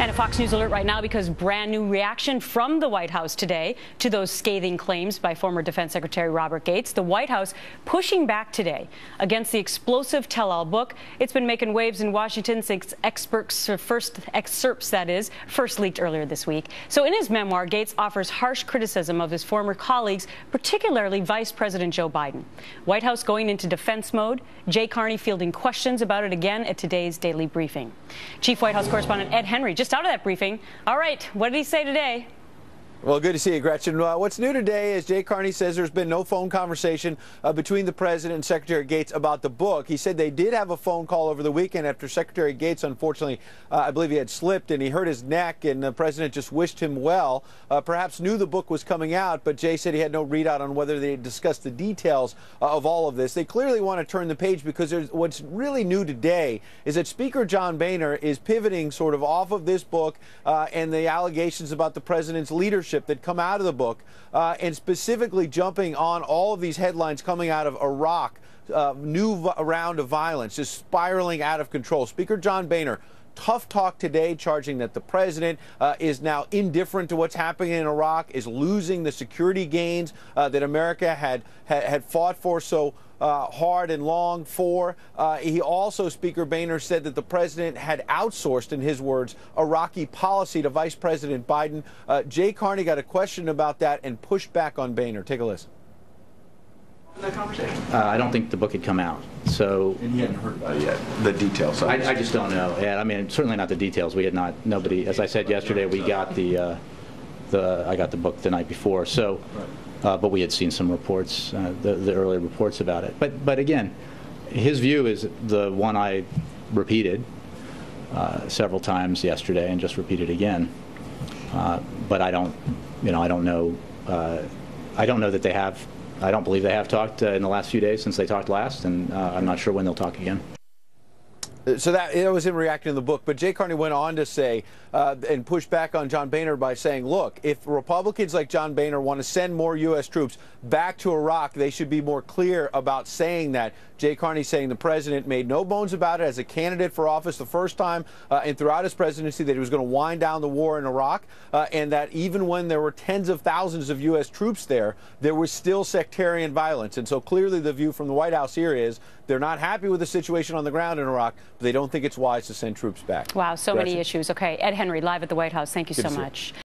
And a Fox News alert right now because brand new reaction from the White House today to those scathing claims by former Defense Secretary Robert Gates. The White House pushing back today against the explosive tell-all book. It's been making waves in Washington since experts first excerpts that is first leaked earlier this week. So in his memoir, Gates offers harsh criticism of his former colleagues, particularly Vice President Joe Biden. White House going into defense mode. Jay Carney fielding questions about it again at today's daily briefing. Chief White House correspondent Ed Henry just just out of that briefing. All right, what did he say today? Well, good to see you, Gretchen. Uh, what's new today is Jay Carney says there's been no phone conversation uh, between the president and Secretary Gates about the book. He said they did have a phone call over the weekend after Secretary Gates, unfortunately, uh, I believe he had slipped and he hurt his neck, and the president just wished him well. Uh, perhaps knew the book was coming out, but Jay said he had no readout on whether they discussed the details uh, of all of this. They clearly want to turn the page because what's really new today is that Speaker John Boehner is pivoting sort of off of this book uh, and the allegations about the president's leadership leadership that come out of the book, uh, and specifically jumping on all of these headlines coming out of Iraq. Uh, new round of violence is spiraling out of control. Speaker John Boehner tough talk today, charging that the president uh, is now indifferent to what's happening in Iraq, is losing the security gains uh, that America had, had, had fought for so uh, hard and long for. Uh, he also, Speaker Boehner, said that the president had outsourced, in his words, Iraqi policy to Vice President Biden. Uh, Jay Carney got a question about that and pushed back on Boehner. Take a listen. Uh, I don't think the book had come out, so. And he hadn't heard about it yet, the details. I, I just don't know. Yeah, I mean, certainly not the details. We had not, nobody, as I said yesterday, we got the, uh, the, I got the book the night before, so. Uh, but we had seen some reports, uh, the, the earlier reports about it. But, but again, his view is the one I repeated uh, several times yesterday and just repeated again. Uh, but I don't, you know, I don't know. Uh, I don't know that they have. I don't believe they have talked uh, in the last few days since they talked last, and I'm not sure when they'll talk again. So that it was in reacting to the book, but Jay Carney went on to say uh, and push back on John Boehner by saying, "Look, if Republicans like John Boehner want to send more U.S. troops back to Iraq, they should be more clear about saying that." Jay Carney saying the president made no bones about it as a candidate for office the first time uh, and throughout his presidency that he was going to wind down the war in Iraq, uh, and that even when there were tens of thousands of U.S. troops there, there was still sectarian violence. And so clearly, the view from the White House here is they're not happy with the situation on the ground in Iraq but they don't think it's wise to send troops back. Wow, so many issues. Okay, Ed Henry, live at the White House. Thank you Good so much.